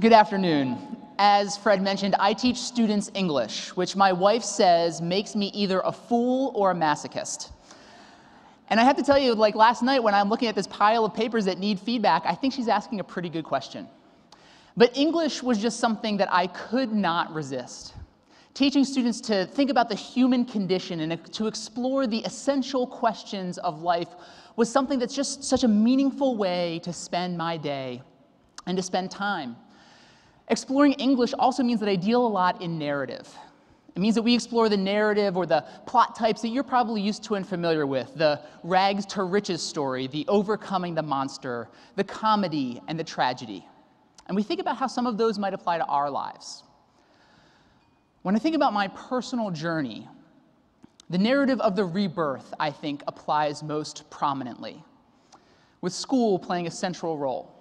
Good afternoon. As Fred mentioned, I teach students English, which my wife says makes me either a fool or a masochist. And I have to tell you, like last night when I'm looking at this pile of papers that need feedback, I think she's asking a pretty good question. But English was just something that I could not resist. Teaching students to think about the human condition and to explore the essential questions of life was something that's just such a meaningful way to spend my day and to spend time. Exploring English also means that I deal a lot in narrative. It means that we explore the narrative or the plot types that you're probably used to and familiar with the rags to riches story, the overcoming the monster, the comedy, and the tragedy. And we think about how some of those might apply to our lives. When I think about my personal journey, the narrative of the rebirth, I think, applies most prominently, with school playing a central role.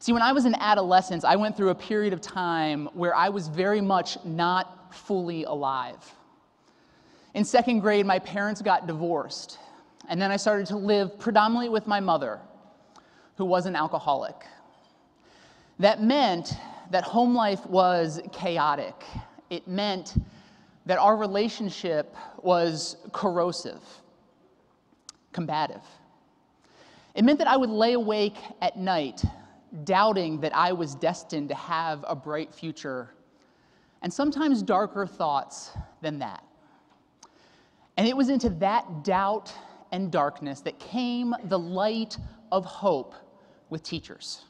See, when I was in adolescence, I went through a period of time where I was very much not fully alive. In second grade, my parents got divorced, and then I started to live predominantly with my mother, who was an alcoholic. That meant that home life was chaotic. It meant that our relationship was corrosive, combative. It meant that I would lay awake at night doubting that I was destined to have a bright future, and sometimes darker thoughts than that. And it was into that doubt and darkness that came the light of hope with teachers.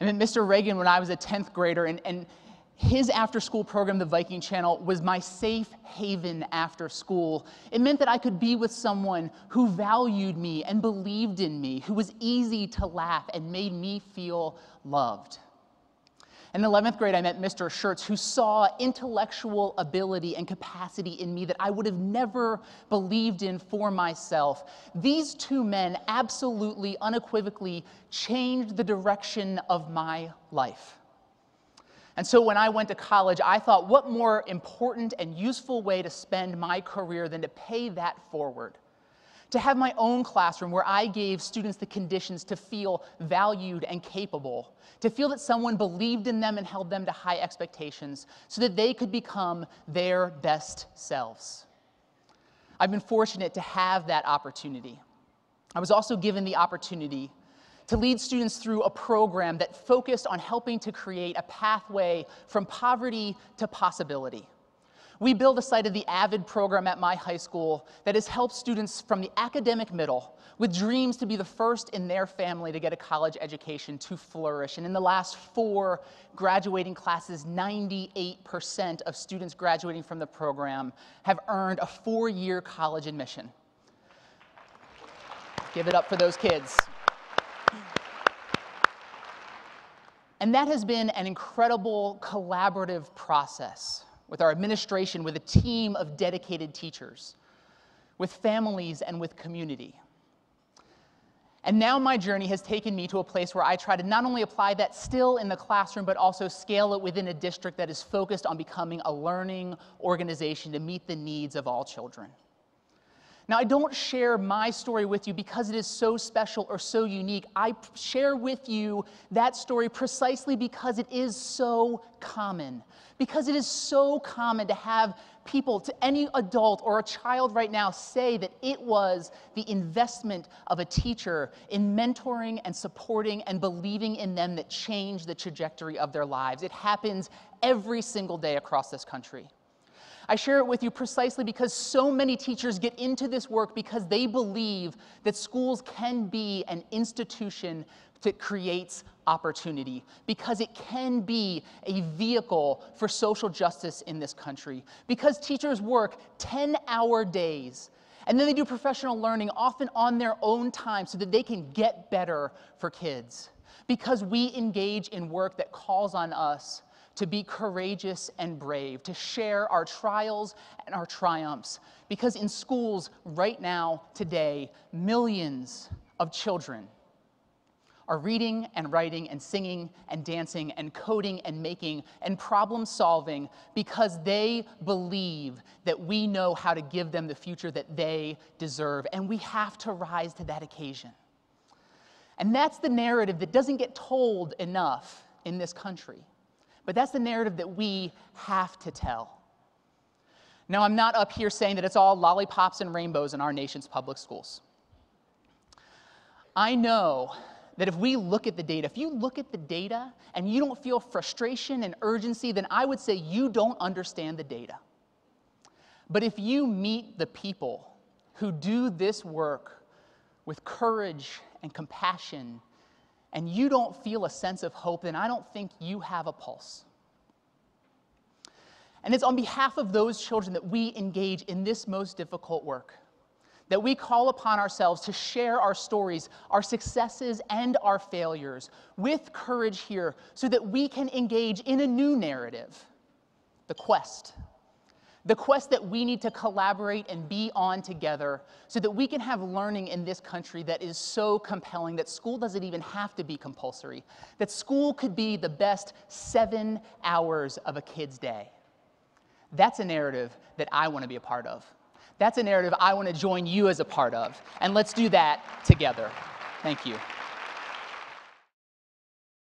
I met Mr. Reagan when I was a 10th grader, and, and his after school program, the Viking Channel, was my safe haven after school. It meant that I could be with someone who valued me and believed in me, who was easy to laugh and made me feel loved. In 11th grade, I met Mr. Schertz, who saw intellectual ability and capacity in me that I would have never believed in for myself. These two men absolutely, unequivocally changed the direction of my life. And so when I went to college, I thought, what more important and useful way to spend my career than to pay that forward? To have my own classroom where I gave students the conditions to feel valued and capable, to feel that someone believed in them and held them to high expectations so that they could become their best selves. I've been fortunate to have that opportunity. I was also given the opportunity to lead students through a program that focused on helping to create a pathway from poverty to possibility. We built a site of the AVID program at my high school that has helped students from the academic middle with dreams to be the first in their family to get a college education to flourish. And in the last four graduating classes, 98% of students graduating from the program have earned a four year college admission. Give it up for those kids. And that has been an incredible collaborative process with our administration, with a team of dedicated teachers, with families, and with community. And now my journey has taken me to a place where I try to not only apply that still in the classroom, but also scale it within a district that is focused on becoming a learning organization to meet the needs of all children. Now, I don't share my story with you because it is so special or so unique. I share with you that story precisely because it is so common. Because it is so common to have people, to any adult or a child right now, say that it was the investment of a teacher in mentoring and supporting and believing in them that changed the trajectory of their lives. It happens every single day across this country. I share it with you precisely because so many teachers get into this work because they believe that schools can be an institution that creates opportunity, because it can be a vehicle for social justice in this country, because teachers work 10 hour days. And then they do professional learning, often on their own time, so that they can get better for kids. Because we engage in work that calls on us to be courageous and brave, to share our trials and our triumphs. Because in schools right now, today, millions of children are reading and writing and singing and dancing and coding and making and problem solving because they believe that we know how to give them the future that they deserve. And we have to rise to that occasion. And that's the narrative that doesn't get told enough in this country. But that's the narrative that we have to tell. Now, I'm not up here saying that it's all lollipops and rainbows in our nation's public schools. I know that if we look at the data, if you look at the data and you don't feel frustration and urgency, then I would say you don't understand the data. But if you meet the people who do this work with courage and compassion, and you don't feel a sense of hope, then I don't think you have a pulse. And it's on behalf of those children that we engage in this most difficult work that we call upon ourselves to share our stories, our successes, and our failures with courage here so that we can engage in a new narrative the quest. The quest that we need to collaborate and be on together so that we can have learning in this country that is so compelling that school doesn't even have to be compulsory, that school could be the best seven hours of a kid's day. That's a narrative that I want to be a part of. That's a narrative I want to join you as a part of. And let's do that together. Thank you.